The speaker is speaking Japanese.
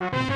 you